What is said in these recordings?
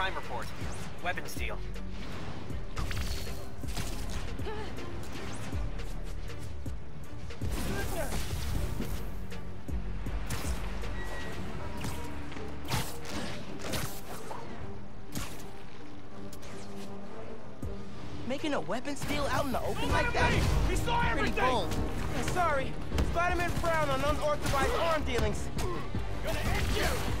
crime report. Weapons deal. Making a weapons deal out in the open like that? He saw Pretty everything! bold. Yeah, sorry. Spider-Man frowned on unauthorized arm dealings. Gonna hit you!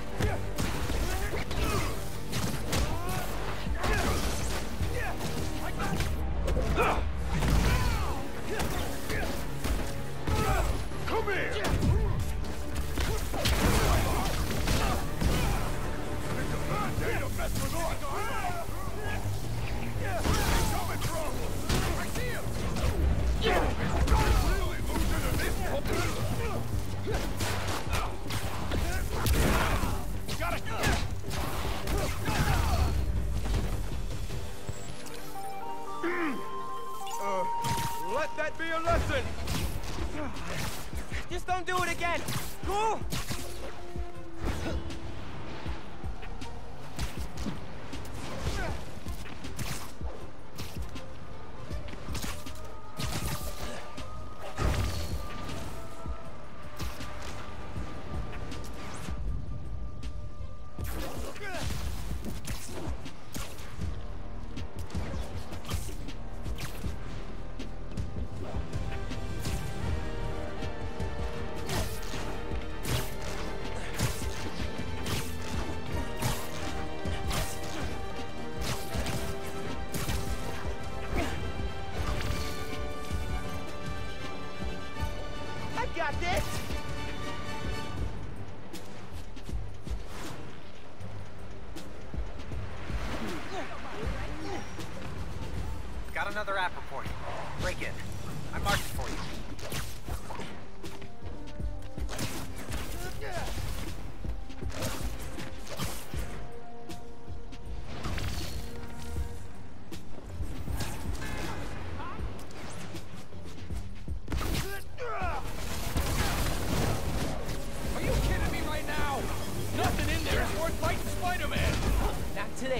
Cool?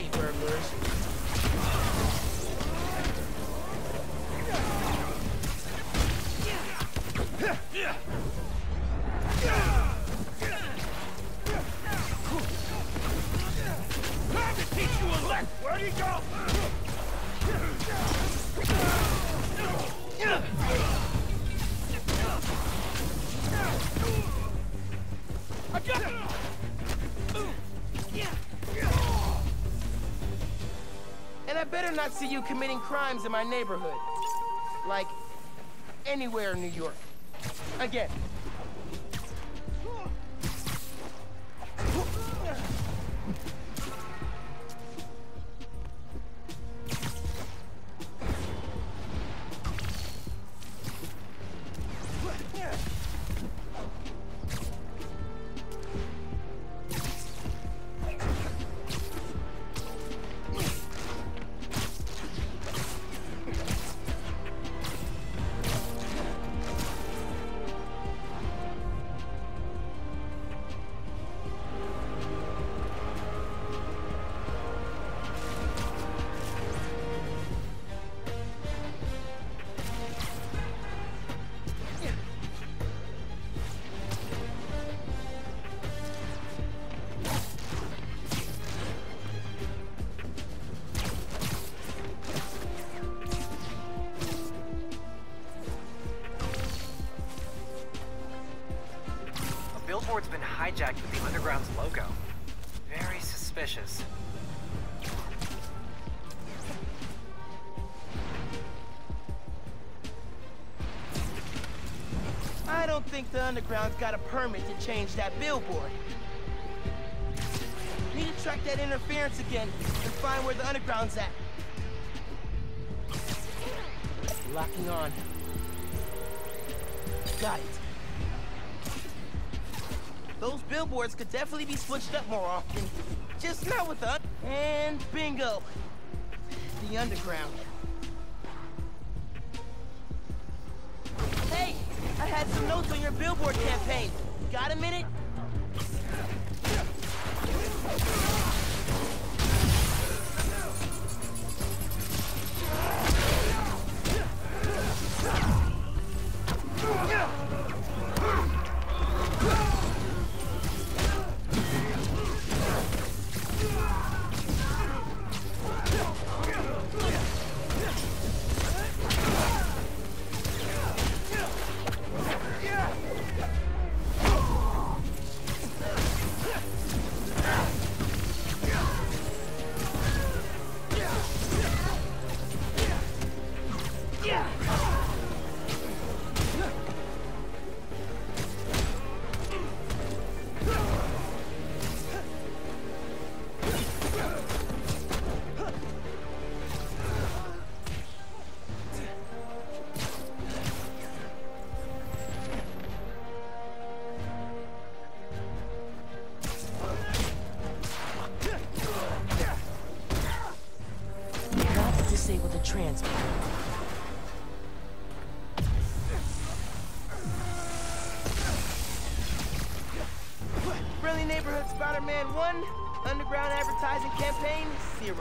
Not not see you committing crimes in my neighborhood. Like, anywhere in New York. Again. A billboard's been hijacked with the Underground's logo. Very suspicious. I don't think the Underground's got a permit to change that billboard. Need to track that interference again and find where the Underground's at. Locking on. Got it. Those billboards could definitely be switched up more often. Just not with the... And bingo. The Underground. Hey, I had some notes on your billboard campaign. Got a minute? Yeah. Neighborhood Spider-Man 1, underground advertising campaign 0.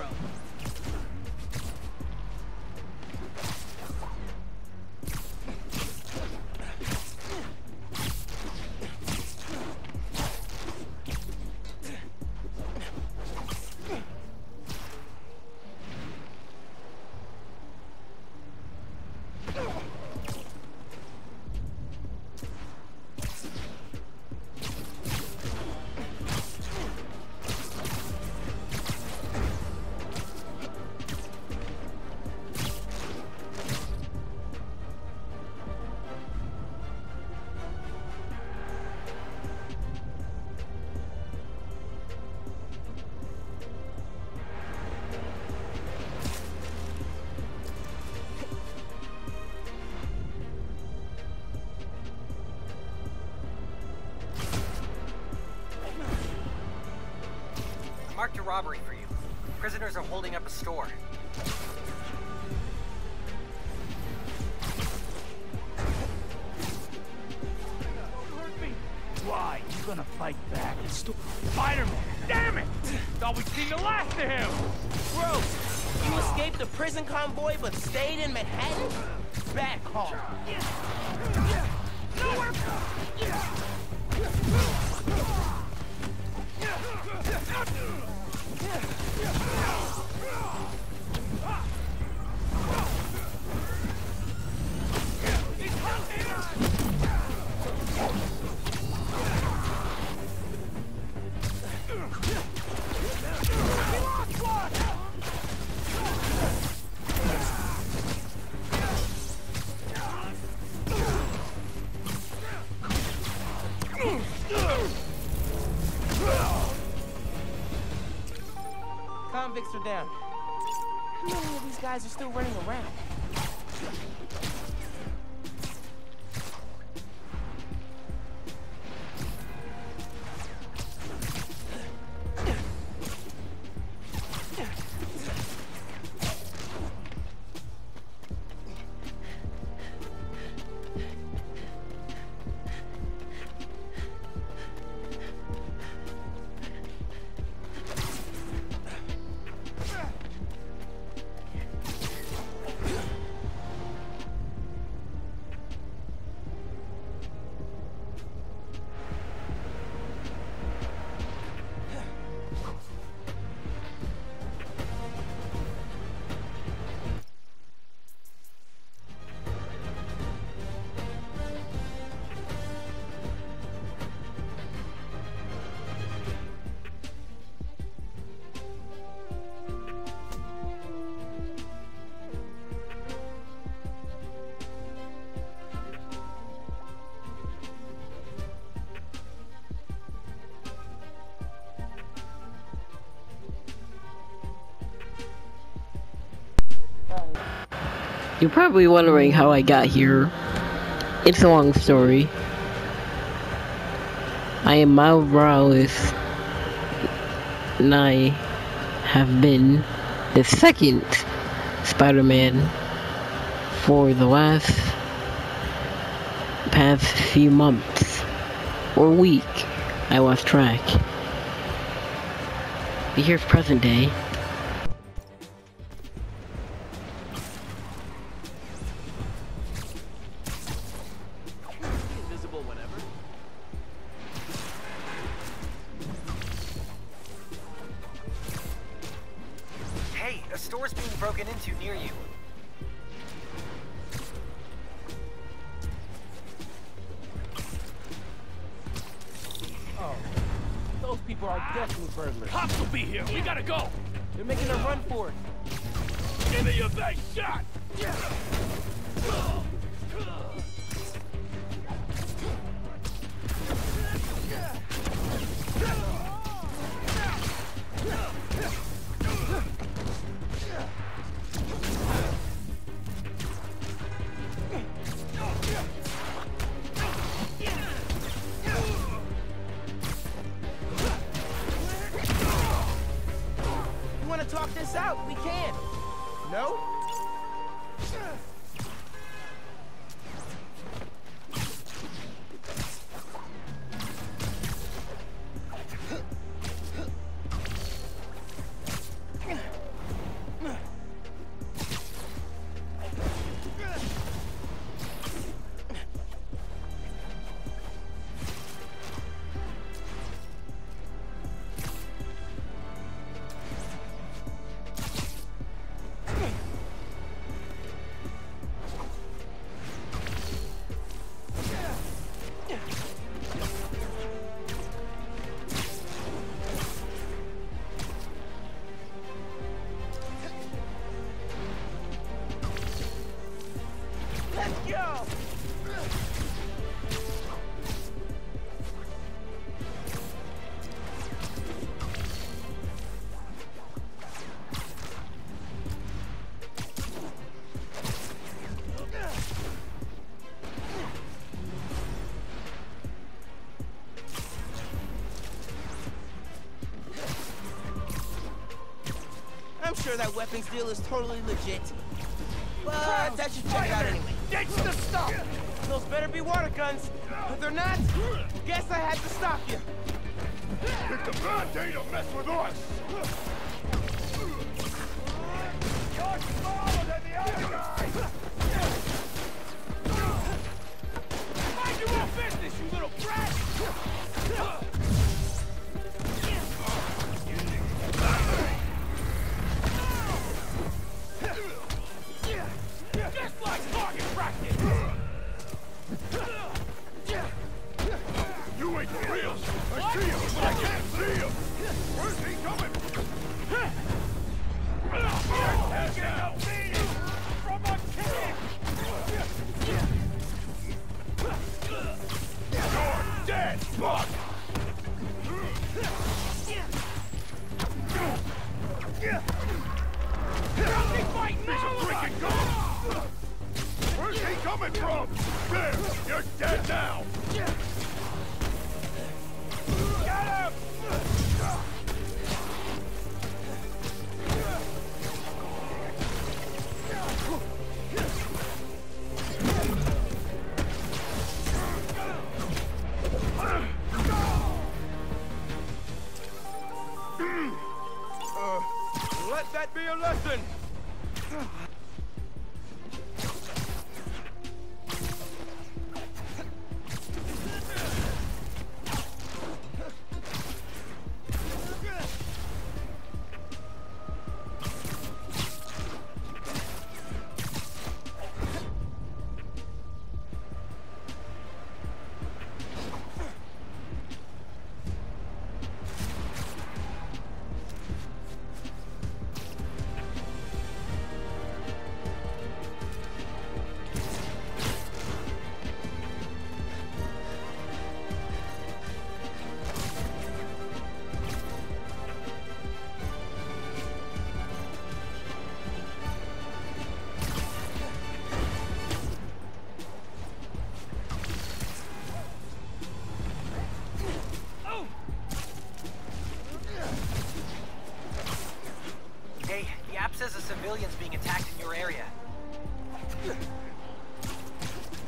Marked a robbery for you. Prisoners are holding up a store. Why? You gonna fight back? It's Spider-Man! Damn it! Thought we'd seen the last of him! Gross! You escaped the prison convoy but stayed in Manhattan? Back home. Convicts yeah. Are down. How many of these guys are still running around? You're probably wondering how I got here. It's a long story. I am Miles Morales, and I have been the second Spider-Man for the last past few months or week. I lost track. But here's present day. We can. Sure that weapons deal is totally legit. But I should check it out anyway. Ditch the stuff! Those better be water guns. If they're not, guess I had to stop you. It's a bad day to mess with us! Let that be a lesson! Civilian's being attacked in your area.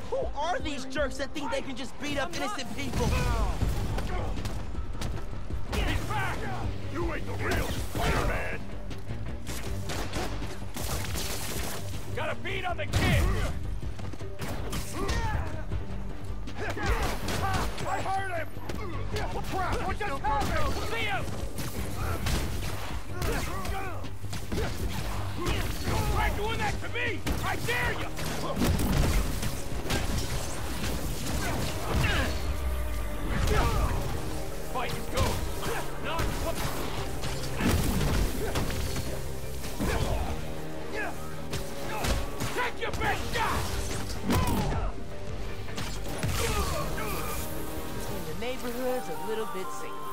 Who are these jerks that think they can just beat up innocent people? He's back! You ain't the real Spider-Man! Got a beat on the kid! I heard him! What crap? What just happened? See him! Doing that to me! I dare you! Fight? Take your best shot! The neighborhood's a little bit safer.